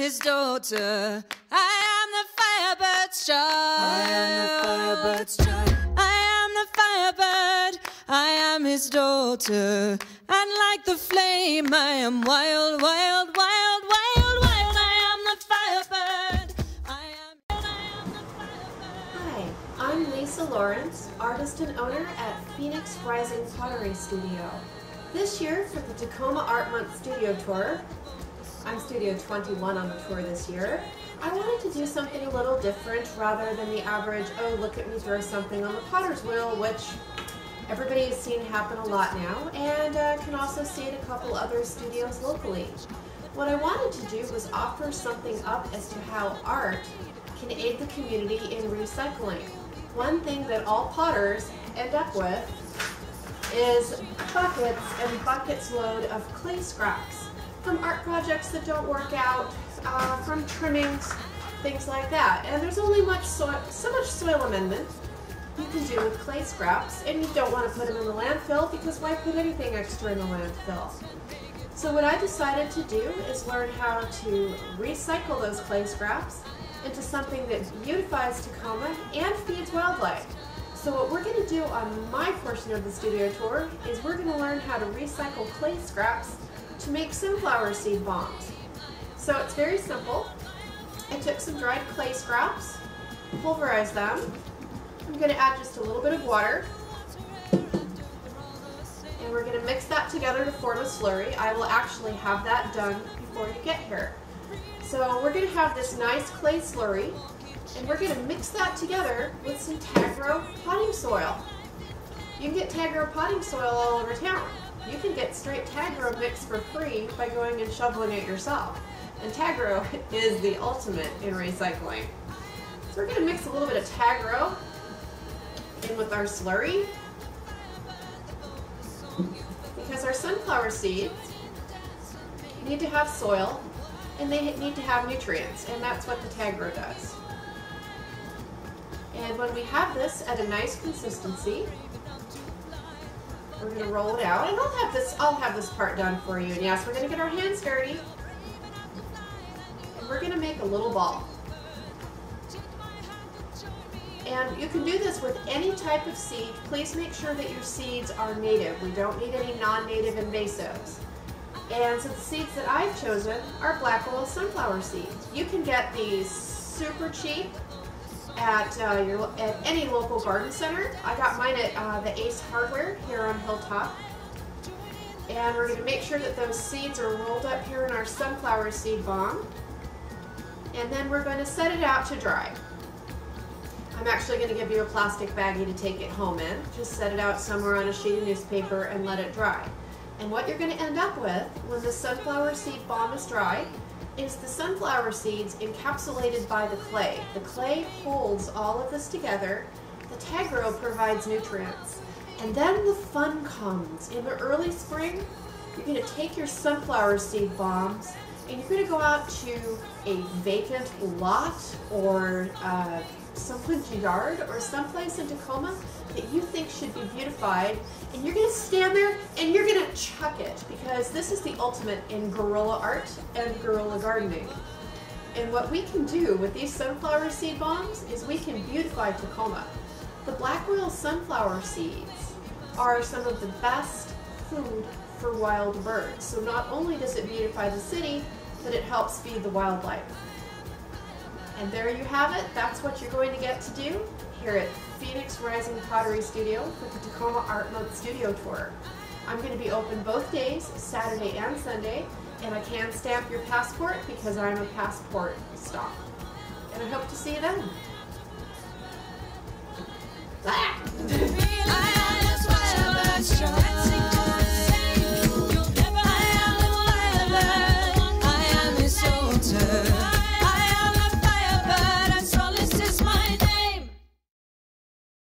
his daughter. I am the firebird's child. I am the firebird's child. I am the firebird. I am his daughter. And like the flame, I am wild, wild, wild, wild, wild. I am the firebird. I am, I am the firebird. Hi, I'm Lisa Lawrence, artist and owner at Phoenix Rising Pottery Studio. This year, for the Tacoma Art Month Studio Tour, I'm Studio 21 on the tour this year, I wanted to do something a little different rather than the average, oh look at me throw something on the potter's wheel, which everybody has seen happen a lot now, and uh, can also see at a couple other studios locally. What I wanted to do was offer something up as to how art can aid the community in recycling. One thing that all potters end up with is buckets and buckets load of clay scraps from art projects that don't work out, uh, from trimmings, things like that. And there's only much so, so much soil amendment you can do with clay scraps, and you don't want to put them in the landfill because why put anything extra in the landfill? So what I decided to do is learn how to recycle those clay scraps into something that beautifies Tacoma and feeds wildlife. So what we're going to do on my portion of the studio tour is we're going to learn how to recycle clay scraps to make sunflower seed bombs. So it's very simple. I took some dried clay scraps, pulverized them. I'm going to add just a little bit of water. And we're going to mix that together to form a slurry. I will actually have that done before you get here. So we're going to have this nice clay slurry and we're going to mix that together with some Tagro potting soil. You can get Tagro potting soil all over town. You can get straight Tagro mix for free by going and shoveling it yourself. And Tagro is the ultimate in recycling. So we're going to mix a little bit of Tagro in with our slurry. Because our sunflower seeds need to have soil and they need to have nutrients and that's what the Tagro does. And when we have this at a nice consistency, we're to roll it out, and I'll have this. I'll have this part done for you. And yes, we're to get our hands dirty, and we're to make a little ball. And you can do this with any type of seed. Please make sure that your seeds are native. We don't need any non-native invasives. And so the seeds that I've chosen are black oil sunflower seeds. You can get these super cheap at uh, your at any local garden center. I got mine at uh, the Ace Hardware here on Hilltop. And we're going to make sure that those seeds are rolled up here in our sunflower seed bomb. And then we're going to set it out to dry. I'm actually going to give you a plastic baggie to take it home in. Just set it out somewhere on a sheet of newspaper and let it dry. And what you're going to end up with when the sunflower seed bomb is dry is the sunflower seeds encapsulated by the clay. The clay holds all of this together. The Tagro provides nutrients. And then the fun comes. In the early spring, you're going to take your sunflower seed bombs and you're going to go out to a vacant lot or uh, someone's yard or someplace in Tacoma that you think should be beautified and you're gonna stand there and you're gonna chuck it because this is the ultimate in guerrilla art and guerrilla gardening. And what we can do with these sunflower seed bombs is we can beautify Tacoma. The black oil sunflower seeds are some of the best food for wild birds. So not only does it beautify the city, but it helps feed the wildlife. And there you have it. That's what you're going to get to do here at Phoenix Rising Pottery Studio for the Tacoma Art Month Studio Tour. I'm going to be open both days, Saturday and Sunday, and I can stamp your passport because I'm a passport stop. And I hope to see you then.